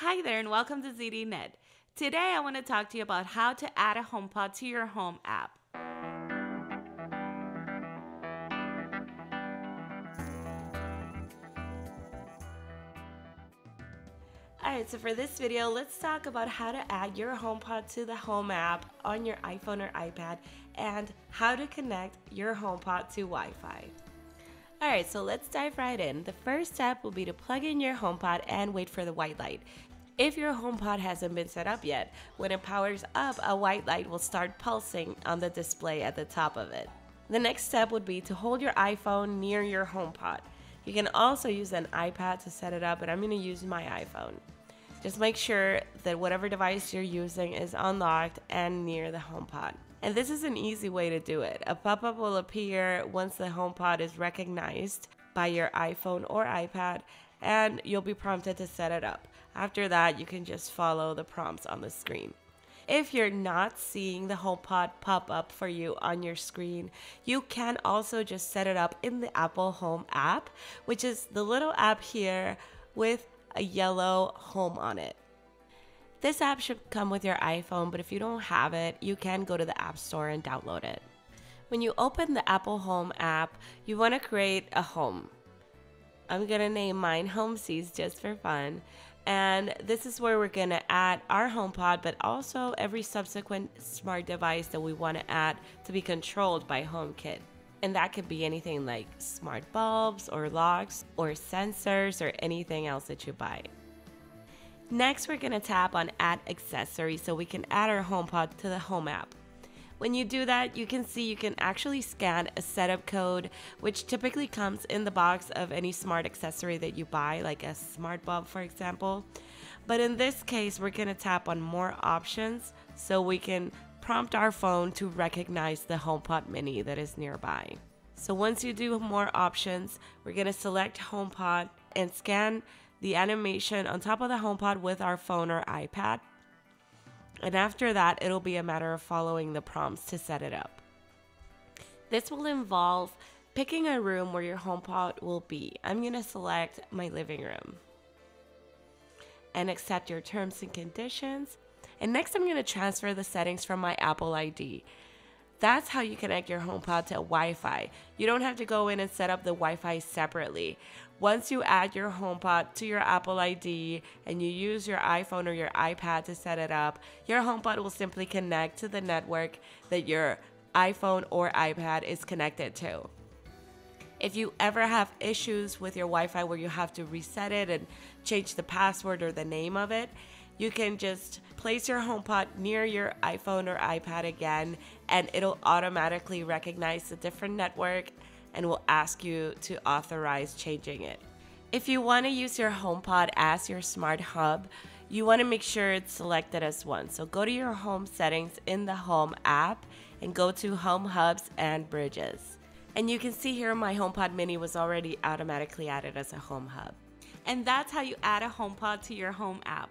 Hi there and welcome to ZDNet. Today I want to talk to you about how to add a HomePod to your Home app. Alright, so for this video, let's talk about how to add your HomePod to the Home app on your iPhone or iPad and how to connect your HomePod to Wi-Fi. Alright, so let's dive right in. The first step will be to plug in your HomePod and wait for the white light. If your HomePod hasn't been set up yet, when it powers up, a white light will start pulsing on the display at the top of it. The next step would be to hold your iPhone near your HomePod. You can also use an iPad to set it up, but I'm going to use my iPhone. Just make sure that whatever device you're using is unlocked and near the HomePod. And this is an easy way to do it. A pop up will appear once the HomePod is recognized by your iPhone or iPad, and you'll be prompted to set it up. After that, you can just follow the prompts on the screen. If you're not seeing the HomePod pop up for you on your screen, you can also just set it up in the Apple Home app, which is the little app here with a yellow home on it. This app should come with your iPhone, but if you don't have it, you can go to the App Store and download it. When you open the Apple Home app, you want to create a home. I'm going to name mine HomeSeas just for fun. And this is where we're going to add our HomePod, but also every subsequent smart device that we want to add to be controlled by HomeKit. And that could be anything like smart bulbs or locks or sensors or anything else that you buy. Next, we're gonna tap on add accessory so we can add our HomePod to the Home app. When you do that, you can see you can actually scan a setup code, which typically comes in the box of any smart accessory that you buy, like a smart bulb, for example. But in this case, we're gonna tap on more options so we can prompt our phone to recognize the HomePod mini that is nearby. So once you do more options, we're gonna select HomePod and scan the animation on top of the HomePod with our phone or iPad. And after that, it'll be a matter of following the prompts to set it up. This will involve picking a room where your HomePod will be. I'm going to select my living room and accept your terms and conditions. And next, I'm going to transfer the settings from my Apple ID. That's how you connect your HomePod to Wi Fi. You don't have to go in and set up the Wi Fi separately. Once you add your HomePod to your Apple ID and you use your iPhone or your iPad to set it up, your HomePod will simply connect to the network that your iPhone or iPad is connected to. If you ever have issues with your Wi Fi where you have to reset it and change the password or the name of it, you can just place your HomePod near your iPhone or iPad again, and it'll automatically recognize the different network and will ask you to authorize changing it. If you want to use your HomePod as your smart hub, you want to make sure it's selected as one. So go to your home settings in the Home app and go to Home Hubs and Bridges. And you can see here my HomePod mini was already automatically added as a home hub. And that's how you add a HomePod to your home app.